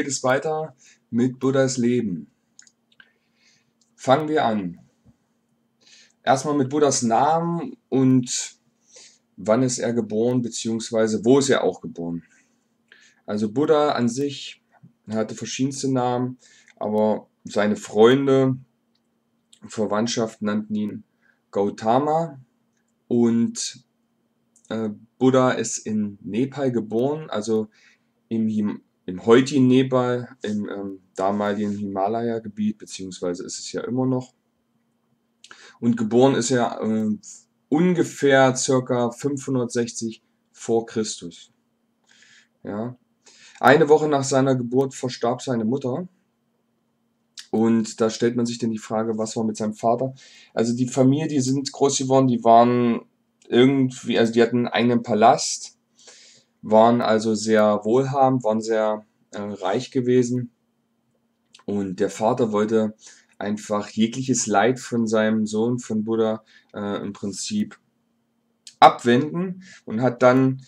geht es weiter mit Buddhas Leben. Fangen wir an. Erstmal mit Buddhas Namen und wann ist er geboren, beziehungsweise wo ist er auch geboren. Also Buddha an sich hatte verschiedenste Namen, aber seine Freunde, Verwandtschaft nannten ihn Gautama und äh, Buddha ist in Nepal geboren, also im, im heutigen Nepal, im ähm, damaligen Himalaya-Gebiet, beziehungsweise ist es ja immer noch. Und geboren ist er äh, ungefähr circa 560 vor Christus. Ja. Eine Woche nach seiner Geburt verstarb seine Mutter. Und da stellt man sich dann die Frage, was war mit seinem Vater? Also die Familie, die sind groß geworden, die waren irgendwie, also die hatten einen eigenen Palast, waren also sehr wohlhabend, waren sehr äh, reich gewesen. Und der Vater wollte einfach jegliches Leid von seinem Sohn, von Buddha, äh, im Prinzip abwenden und hat dann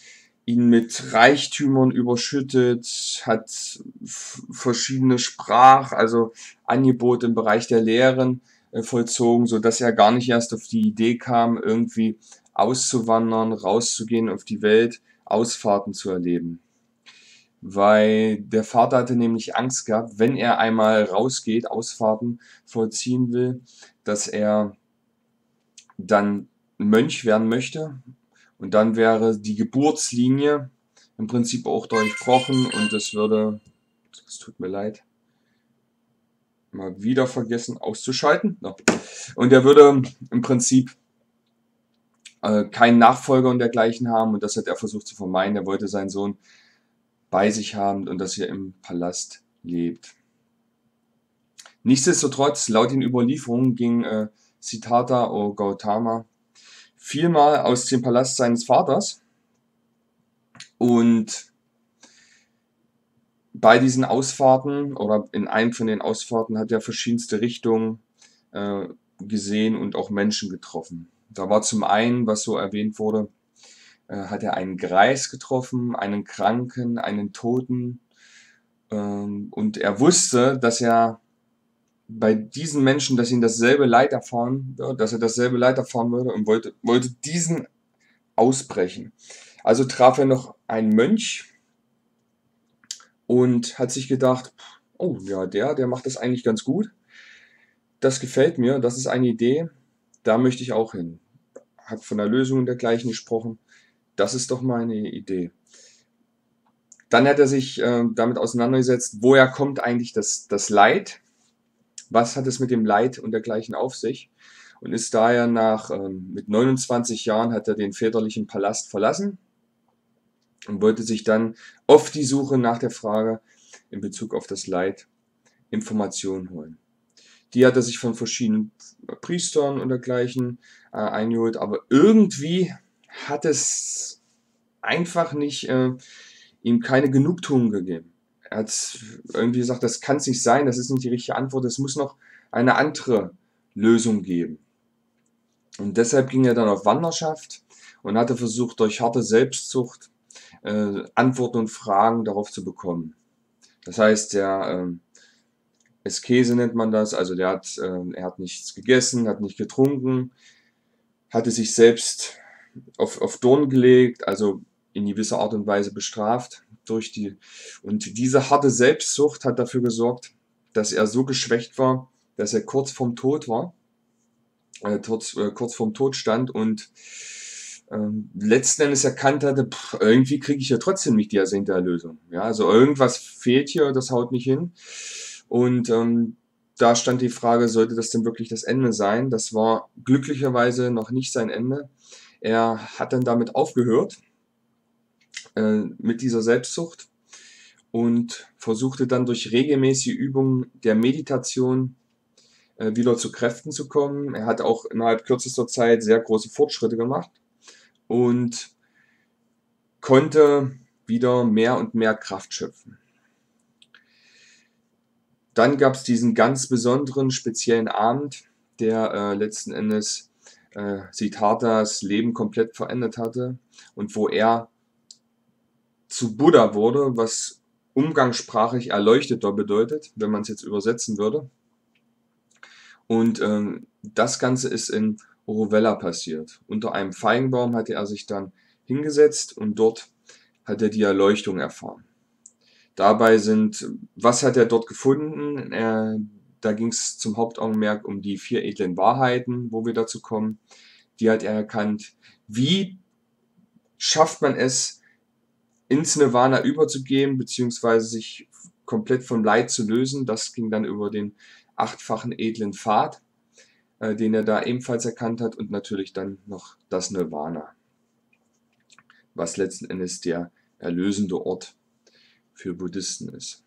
ihn mit Reichtümern überschüttet, hat verschiedene Sprach, also Angebote im Bereich der Lehren äh, vollzogen, so dass er gar nicht erst auf die Idee kam, irgendwie auszuwandern, rauszugehen auf die Welt, Ausfahrten zu erleben. Weil der Vater hatte nämlich Angst gehabt, wenn er einmal rausgeht, Ausfahrten vollziehen will, dass er dann Mönch werden möchte und dann wäre die Geburtslinie im Prinzip auch durchbrochen und es würde, es tut mir leid, mal wieder vergessen auszuschalten. Und er würde im Prinzip äh, keinen Nachfolger und dergleichen haben und das hat er versucht zu vermeiden. Er wollte seinen Sohn bei sich haben und dass er im Palast lebt. Nichtsdestotrotz, laut den Überlieferungen ging äh, Siddhartha o Gautama vielmal aus dem Palast seines Vaters und bei diesen Ausfahrten oder in einem von den Ausfahrten hat er verschiedenste Richtungen äh, gesehen und auch Menschen getroffen. Da war zum einen, was so erwähnt wurde, äh, hat er einen Greis getroffen, einen Kranken, einen Toten. Ähm, und er wusste, dass er bei diesen Menschen, dass ihn dasselbe Leid erfahren wird, dass er dasselbe Leid erfahren würde und wollte, wollte diesen ausbrechen. Also traf er noch einen Mönch und hat sich gedacht, oh ja, der, der macht das eigentlich ganz gut. Das gefällt mir, das ist eine Idee, da möchte ich auch hin hat von der Lösung und dergleichen gesprochen. Das ist doch meine Idee. Dann hat er sich äh, damit auseinandergesetzt, woher kommt eigentlich das, das Leid? Was hat es mit dem Leid und dergleichen auf sich? Und ist daher nach, ähm, mit 29 Jahren hat er den väterlichen Palast verlassen und wollte sich dann auf die Suche nach der Frage in Bezug auf das Leid Informationen holen. Die hat er sich von verschiedenen Priestern und dergleichen äh, eingeholt, aber irgendwie hat es einfach nicht äh, ihm keine Genugtuung gegeben. Er hat irgendwie gesagt, das kann es nicht sein, das ist nicht die richtige Antwort, es muss noch eine andere Lösung geben. Und deshalb ging er dann auf Wanderschaft und hatte versucht, durch harte Selbstzucht äh, Antworten und Fragen darauf zu bekommen. Das heißt, er äh, Eskese nennt man das, also der hat, äh, er hat nichts gegessen, hat nicht getrunken, hatte sich selbst auf, auf Dorn gelegt, also in gewisser Art und Weise bestraft durch die, und diese harte Selbstsucht hat dafür gesorgt, dass er so geschwächt war, dass er kurz vorm Tod war, äh, kurz, äh, kurz vorm Tod stand und ähm, letzten Endes erkannt hatte, pff, irgendwie kriege ich ja trotzdem nicht die ersehnte Erlösung. Ja, also irgendwas fehlt hier, das haut nicht hin. Und ähm, da stand die Frage, sollte das denn wirklich das Ende sein? Das war glücklicherweise noch nicht sein Ende. Er hat dann damit aufgehört, äh, mit dieser Selbstsucht und versuchte dann durch regelmäßige Übungen der Meditation äh, wieder zu Kräften zu kommen. Er hat auch innerhalb kürzester Zeit sehr große Fortschritte gemacht und konnte wieder mehr und mehr Kraft schöpfen. Dann gab es diesen ganz besonderen, speziellen Abend, der äh, letzten Endes äh, Siddharthas Leben komplett verändert hatte und wo er zu Buddha wurde, was umgangssprachlich Erleuchteter bedeutet, wenn man es jetzt übersetzen würde. Und ähm, das Ganze ist in Orovella passiert. Unter einem Feigenbaum hatte er sich dann hingesetzt und dort hat er die Erleuchtung erfahren. Dabei sind, was hat er dort gefunden? Er, da ging es zum Hauptaugenmerk um die vier edlen Wahrheiten, wo wir dazu kommen. Die hat er erkannt. Wie schafft man es, ins Nirvana überzugehen, beziehungsweise sich komplett vom Leid zu lösen? Das ging dann über den achtfachen edlen Pfad, äh, den er da ebenfalls erkannt hat und natürlich dann noch das Nirvana, was letzten Endes der erlösende Ort für Buddhisten ist.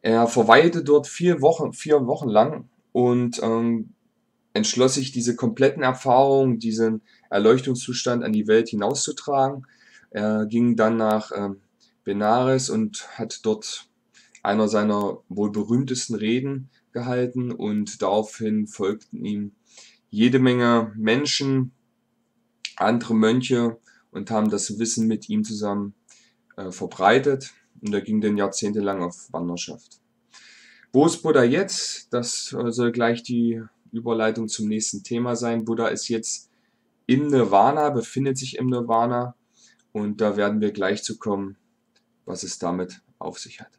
Er verweilte dort vier Wochen, vier Wochen lang und ähm, entschloss sich, diese kompletten Erfahrungen, diesen Erleuchtungszustand an die Welt hinauszutragen. Er ging dann nach ähm, Benares und hat dort einer seiner wohl berühmtesten Reden gehalten und daraufhin folgten ihm jede Menge Menschen, andere Mönche und haben das Wissen mit ihm zusammen äh, verbreitet und er ging dann jahrzehntelang auf Wanderschaft. Wo ist Buddha jetzt? Das soll gleich die Überleitung zum nächsten Thema sein. Buddha ist jetzt im Nirvana, befindet sich im Nirvana und da werden wir gleich zu kommen, was es damit auf sich hat.